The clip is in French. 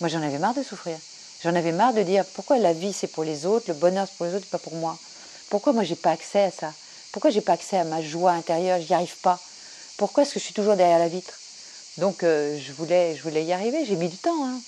Moi, j'en avais marre de souffrir. J'en avais marre de dire pourquoi la vie c'est pour les autres, le bonheur c'est pour les autres, pas pour moi? Pourquoi moi j'ai pas accès à ça? Pourquoi j'ai pas accès à ma joie intérieure? J'y arrive pas. Pourquoi est-ce que je suis toujours derrière la vitre? Donc euh, je voulais, je voulais y arriver. J'ai mis du temps. Hein.